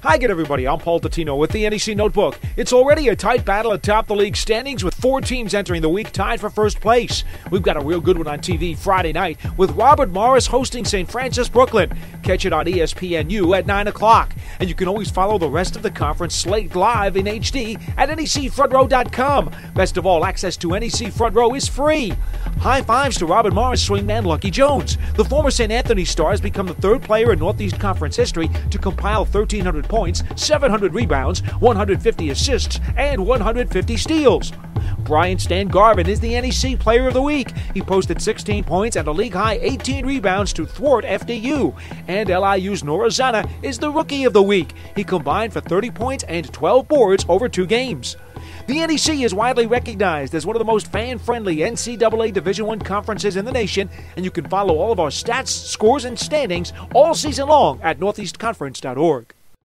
Hi again, everybody. I'm Paul Dottino with the NEC Notebook. It's already a tight battle atop the league standings with four teams entering the week tied for first place. We've got a real good one on TV Friday night with Robert Morris hosting St. Francis Brooklyn. Catch it on ESPNU at 9 o'clock. And you can always follow the rest of the conference slate live in HD at NECFrontRow.com. Best of all, access to NEC Front Row is free. High fives to Robert Morris swingman Lucky Jones. The former St. Anthony star has become the third player in Northeast Conference history to compile 1,300 points, 700 rebounds, 150 assists, and 150 steals. Bryant's Dan Garvin is the NEC Player of the Week. He posted 16 points and a league high 18 rebounds to thwart FDU. And LIU's Nura Zanna is the Rookie of the Week. He combined for 30 points and 12 boards over two games. The NEC is widely recognized as one of the most fan-friendly NCAA Division I conferences in the nation, and you can follow all of our stats, scores, and standings all season long at northeastconference.org.